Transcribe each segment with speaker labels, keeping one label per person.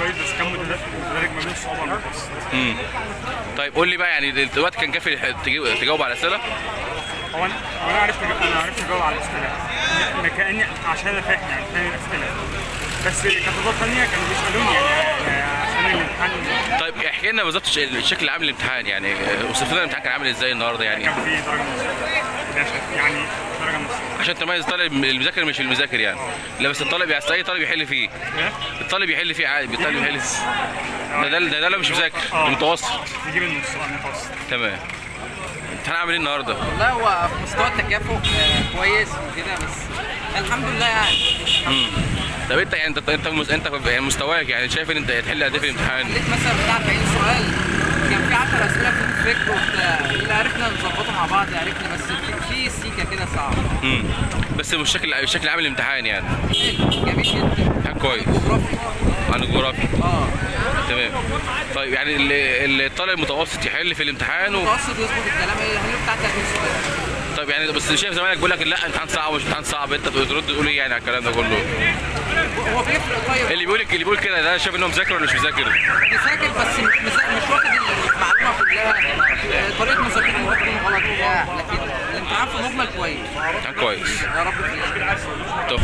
Speaker 1: كويس بس كان متدرج ما بين الصعوبه والمتوسط
Speaker 2: امم طيب قول لي بقى يعني الوقت كان كافي تجاوب على الأسئلة؟
Speaker 1: هو أنا أنا عرفت أنا عرفت اجاوب على الأسئلة. ما كاني عشان أنا فاهم يعني فاهم الأسئلة. بس كتابات ثانية كانوا بيسألوني يعني عشان الامتحان
Speaker 2: طيب احكي لنا بالظبط الش- الشكل العام للامتحان يعني وصف لنا الامتحان كان عامل إزاي النهارده يعني؟
Speaker 1: كان فيه درجة يعني
Speaker 2: عشان تميز الطالب من المذاكر مش المذاكر يعني لا بس الطالب يعني أي طالب يحل فيه؟ الطالب يحل فيه عادي الطالب يحل ده ده ده, ده لو مش مذاكر
Speaker 1: آه.
Speaker 2: المتوسط
Speaker 1: يجيب النص آه المتوسط
Speaker 2: تمام الامتحان عامل إيه النهارده؟
Speaker 3: والله هو في مستوى التكافؤ آه، كويس وكده بس الحمد لله يعني
Speaker 2: طب انت يعني انت انت انت يعني مستواك يعني شايف ان انت هتحل قد إيه في الامتحان؟
Speaker 3: حليت مثلا بتاع 40 سؤال كان في 10 أسئلة في الفكر وبتاع اللي عرفنا نظبطه مع بعض عرفنا بس في
Speaker 2: بس مش الشكل الشكل عامل الامتحان يعني.
Speaker 3: جميل جدا
Speaker 2: كويس. عن الجغرافيا.
Speaker 3: آه
Speaker 2: تمام. طيب يعني ال- الطالب المتوسط يحل في الامتحان و...
Speaker 3: متوسط يظبط الكلام الحلو بتاع 30 سؤال
Speaker 2: طيب يعني بس شايف زمايلك بيقول لك لا امتحان صعب مش امتحان صعب. انت ترد تقول إيه يعني على الكلام ده كله؟
Speaker 3: هو بيفرق طيب.
Speaker 2: اللي بيقول اللي بيقول كده ده شايف ان هو مذاكر ولا مش مذاكر؟
Speaker 3: بيذاكر بس مش واخد المعلومة كلها. طريقة مذاكرته غلط لكن الامتحان في مجمل كويس.
Speaker 2: كويس.
Speaker 3: يا رب
Speaker 2: طب.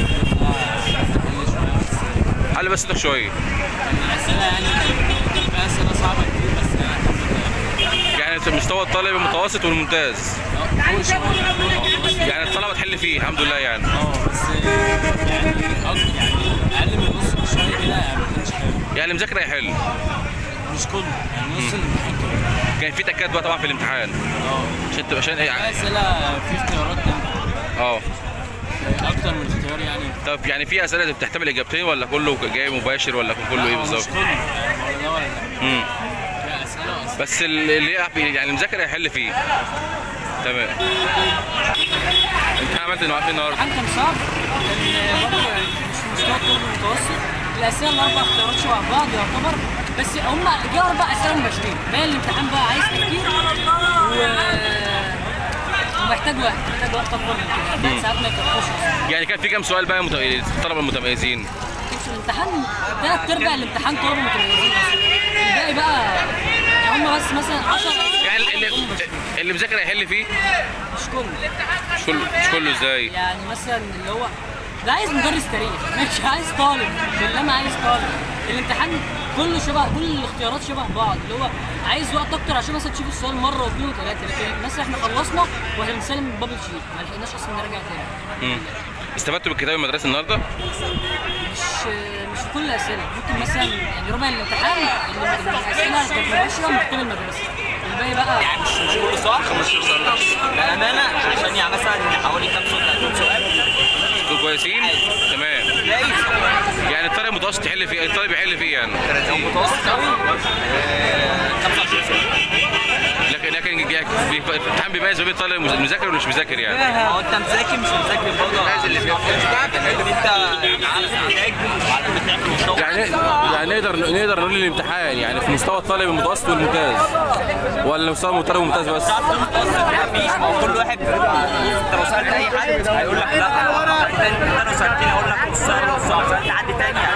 Speaker 2: علي بس إيدك
Speaker 4: شوية. يعني كتير بس
Speaker 2: يعني مستوى الطالب المتوسط والممتاز. يعني الطلبة تحل فيه الحمد لله يعني.
Speaker 4: آه بس يعني يعني أقل من نص شوية كده حلو.
Speaker 2: يعني مذاكر هيحل
Speaker 4: مش كله يعني نص الامتحان كله
Speaker 2: كان في تكات بقى طبعا في الامتحان.
Speaker 4: آه.
Speaker 2: عشان تبقى عشان إيه
Speaker 4: أسئلة في اختيارات
Speaker 2: آه.
Speaker 4: أكتر من اختيار يعني.
Speaker 2: طب يعني في أسئلة بتحتمل إجابتين ولا كله جاي مباشر ولا كله إيه
Speaker 4: لا، هو مش
Speaker 2: بالظبط؟
Speaker 4: كله. يعني ولا ده ولا ده.
Speaker 2: امم بس اللي يعني المذاكر هيحل فيه. تمام. انت عملت انه عارفين النهارده؟
Speaker 5: الامتحان كان صعب. برضه يعني مش مستوى الأسئلة الأربع اختيارات شبه بعض يعتبر بس هم جه أربع أسئلة مباشرين. باقي الامتحان بقى عايز تفكير؟ و ومحتاج وقت محتاج وقت أكبر من كده. ساعات ما يكفوش.
Speaker 2: يعني كان في كام سؤال بقى الطلبة المتميزين.
Speaker 5: بص الامتحان ثلاث أرباع الامتحان طلبة متميزين أصلا. الباقي بقى هم بس مثلا 10
Speaker 2: يعني اللي, اللي مذاكر هيحل فيه؟
Speaker 5: مش كله.
Speaker 2: مش كله. مش كله إزاي؟
Speaker 5: يعني مثلا اللي هو ده عايز مدرس تاريخ. مش عايز طالب. بالله ما عايز طالب. الامتحان كله شبه كل الاختيارات شبه بعض. اللي هو عايز وقت أكتر عشان مثلا تشوف السؤال مرة واثنين وثلاثه لكن مثلا إحنا خلصنا وإحنا بنسلم بابل شيت. ما لحقناش أصلا نراجع تاني.
Speaker 2: استفدتوا بالكتاب المدرسي النهارده؟
Speaker 5: مش مش في كل الأسئلة. ممكن مثلا يعني ربع الامتحان اللي الاسئله كانت مباشره من كتاب المدرسة. الباقي بقى
Speaker 6: يعني مش مش كله صح 15 سؤال بأمانة عشان يعني مثلا حوالي 35 سؤال؟
Speaker 2: كويسين؟ تمام. يعني الطالب المتوسط يحل فيه الطالب يحل فيه يعني.
Speaker 6: لو متوسط قوي. 25 سؤال
Speaker 2: لكن لكن الامتحان بيميز ما بين الطالب المذاكر واللي مش مذاكر يعني؟
Speaker 6: ما هو انت مذاكر مش مذاكر برضه. اللي انت يعني
Speaker 2: يعني يعني نقدر نقدر نقول الامتحان يعني في مستوى الطالب المتوسط والممتاز. ولا مستوى الطالب الممتاز بس؟
Speaker 6: مفيش ما هو كل واحد انت لو سألت أي حد هيقول لك لا. لو سألتني أقول لك نص ساعه نص ساعه تاني هيقول لك